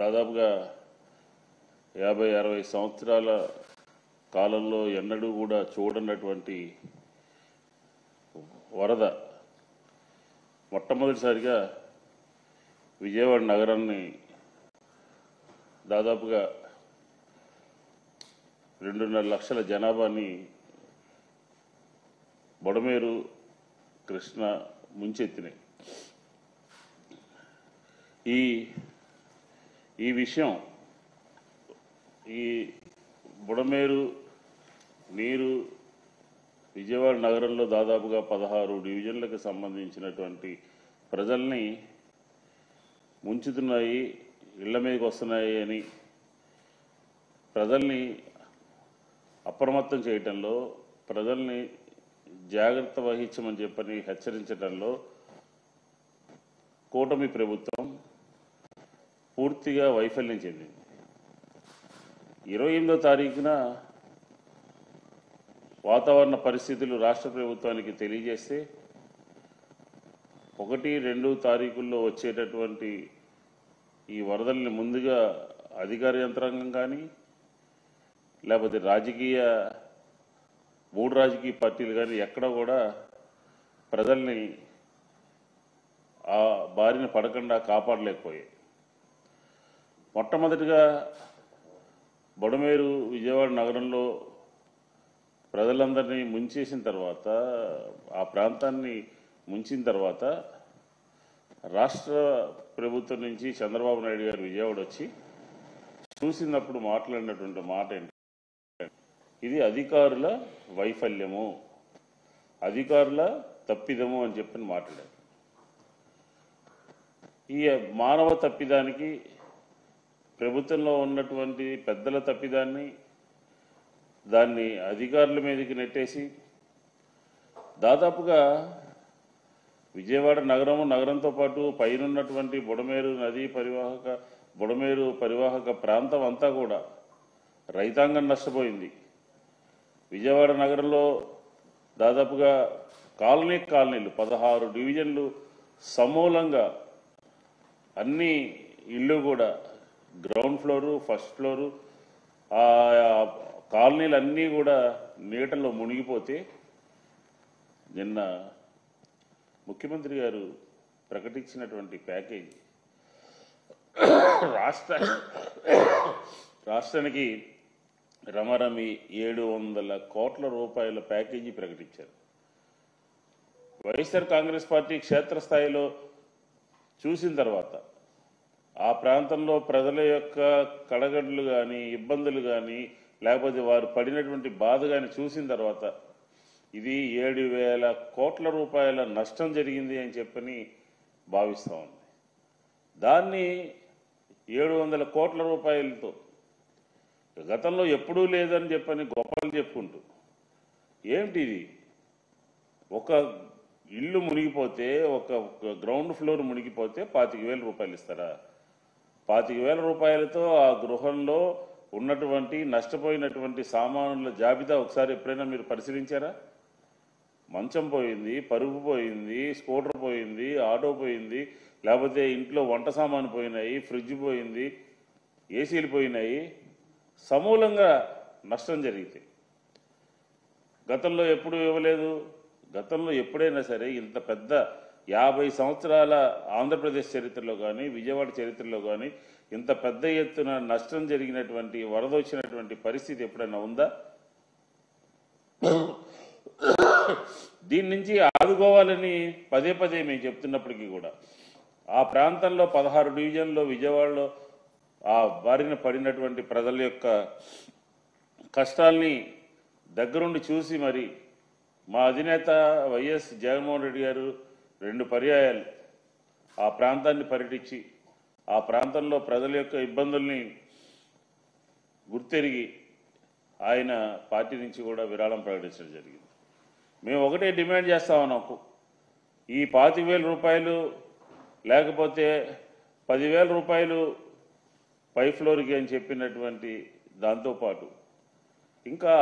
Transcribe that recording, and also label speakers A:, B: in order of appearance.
A: దాదాపుగా యాభై అరవై సంవత్సరాల కాలంలో ఎన్నడూ కూడా చూడనటువంటి వరద మొట్టమొదటిసారిగా విజయవాడ నగరాన్ని దాదాపుగా రెండున్నర లక్షల జనాభాని బొడమేరు కృష్ణ ముంచెత్తినాయి. ఈ ఈ విషయం ఈ బుడమేరు నీరు విజయవాడ నగరంలో దాదాపుగా పదహారు డివిజన్లకు సంబంధించినటువంటి ప్రజల్ని ముంచుతున్నాయి ఇళ్ళ మీదకి వస్తున్నాయి అని ప్రజల్ని అప్రమత్తం చేయటంలో ప్రజల్ని జాగ్రత్త వహించమని చెప్పని హెచ్చరించడంలో కూటమి ప్రభుత్వం పూర్తిగా వైఫల్యం చెందింది. ఇరవై ఎనిమిదో తారీఖున వాతావరణ పరిస్థితులు రాష్ట్ర ప్రభుత్వానికి తెలియజేస్తే ఒకటి రెండు తారీఖుల్లో వచ్చేటటువంటి ఈ వరదల్ని ముందుగా అధికార యంత్రాంగం కానీ లేకపోతే రాజకీయ మూడు రాజకీయ పార్టీలు కానీ ఎక్కడ కూడా ప్రజల్ని ఆ బారిన పడకుండా కాపాడలేకపోయాయి. మొట్టమొదటిగా బొడమేరు విజయవాడ నగరంలో ప్రజలందరినీ ముంచేసిన తర్వాత ఆ ప్రాంతాన్ని ముంచిన తర్వాత రాష్ట్ర ప్రభుత్వం నుంచి చంద్రబాబు నాయుడు గారు విజయవాడ వచ్చి చూసినప్పుడు మాట్లాడినటువంటి మాట ఏంటంటే ఇది అధికారుల వైఫల్యము. అధికారుల తప్పిదము అని చెప్పని మాట్లాడారు. ఈ మానవ తప్పిదానికి ప్రభుత్వంలో ఉన్నటువంటి పెద్దల తప్పిదాన్ని దాన్ని అధికారుల మీదకి నెట్టేసి దాదాపుగా విజయవాడ నగరము నగరంతో పాటు పైనున్నటువంటి బుడమేరు నదీ పరివాహక బుడమేరు పరివాహక ప్రాంతం అంతా కూడా రైతాంగం నష్టపోయింది. విజయవాడ నగరంలో దాదాపుగా కాలనీ కాలనీలు పదహారు డివిజన్లు సమూలంగా అన్ని ఇళ్ళు కూడా గ్రౌండ్ ఫ్లోరు ఫస్ట్ ఫ్లోరు ఆ కాలనీలు అన్నీ కూడా నీటల్లో మునిగిపోతే నిన్న ముఖ్యమంత్రి గారు ప్రకటించినటువంటి ప్యాకేజీ రాష్ట్ర రాష్ట్రానికి రమరమి ఏడు వందల కోట్ల రూపాయల ప్యాకేజీ ప్రకటించారు. వైఎస్ఆర్ కాంగ్రెస్ పార్టీ క్షేత్రస్థాయిలో చూసిన తర్వాత ఆ ప్రాంతంలో ప్రజల యొక్క కడగడ్లు కానీ ఇబ్బందులు కానీ లేకపోతే వారు పడినటువంటి బాధ కానీ చూసిన తర్వాత ఇది ఏడు వేల కోట్ల రూపాయల నష్టం జరిగింది అని చెప్పని భావిస్తూ ఉంది. దాన్ని ఏడు వందల కోట్ల రూపాయలతో గతంలో ఎప్పుడూ లేదని చెప్పని గొప్పలు చెప్పుకుంటూ ఏమిటి ఇది? ఒక ఇల్లు మునిగిపోతే ఒక గ్రౌండ్ ఫ్లోర్ మునిగిపోతే పాతిక వేల రూపాయలు ఇస్తారా? పాతిక వేల రూపాయలతో ఆ గృహంలో ఉన్నటువంటి నష్టపోయినటువంటి సామానుల జాబితా ఒకసారి ఎప్పుడైనా మీరు పరిశీలించారా? మంచం పోయింది పరుపు పోయింది స్కూటర్ పోయింది ఆటో పోయింది లేకపోతే ఇంట్లో వంట సామాను పోయినాయి ఫ్రిడ్జ్ పోయింది ఏసీలు పోయినాయి. సమూలంగా నష్టం జరిగితే గతంలో ఎప్పుడు ఇవ్వలేదు? గతంలో ఎప్పుడైనా సరే ఇంత పెద్ద యాభై సంవత్సరాల ఆంధ్రప్రదేశ్ చరిత్రలో కానీ విజయవాడ చరిత్రలో కానీ ఇంత పెద్ద ఎత్తున నష్టం జరిగినటువంటి వరద వచ్చినటువంటి పరిస్థితి ఎప్పుడైనా ఉందా? దీని నుంచి ఆదుకోవాలని పదే పదే మేము చెప్తున్నప్పటికీ కూడా. ఆ ప్రాంతంలో పదహారు డివిజన్లో విజయవాడలో ఆ బారిన పడినటువంటి ప్రజల యొక్క కష్టాల్ని దగ్గరుండి చూసి మరి మా అధినేత వైఎస్ జగన్మోహన్ రెడ్డి గారు రెండు పర్యాయాలు. ఆ ప్రాంతాన్ని పర్యటించి ఆ ప్రాంతంలో ప్రజల యొక్క ఇబ్బందుల్ని గుర్తెరిగి ఆయన పార్టీ నుంచి కూడా విరాళం ప్రకటించడం జరిగింది. మేము ఒకటే డిమాండ్ చేస్తా ఉన్నాం. ఈ పాతి వేల రూపాయలు లేకపోతే పదివేల రూపాయలు పై ఫ్లోర్కి అని చెప్పినటువంటి దాంతోపాటు ఇంకా